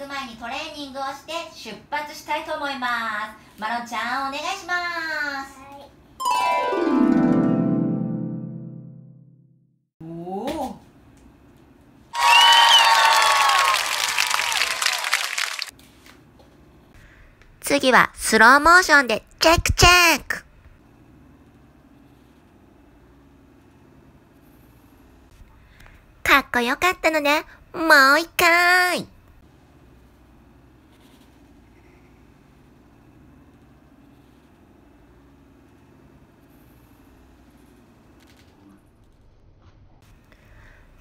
く前にトレーニングをして出発したいと思います。マロンちゃんお願いします。はい。おお次はスローモーションでチェックチェック。かっこよかったので、もう一回。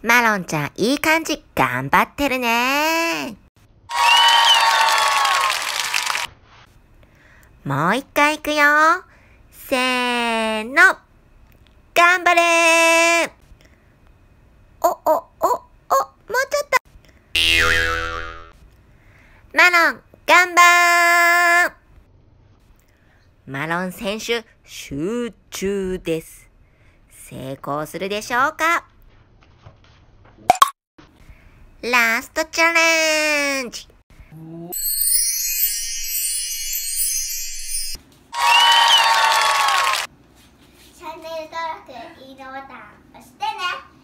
マロンちゃん、いい感じ。頑張ってるね。もう一回いくよ。せーの。頑張れーお、お、お、お、もうちょっと。マロン、頑張ーマロン選手、集中です。成功するでしょうか？ラストチャレンジ。チャンネル登録、いいねボタン押してね。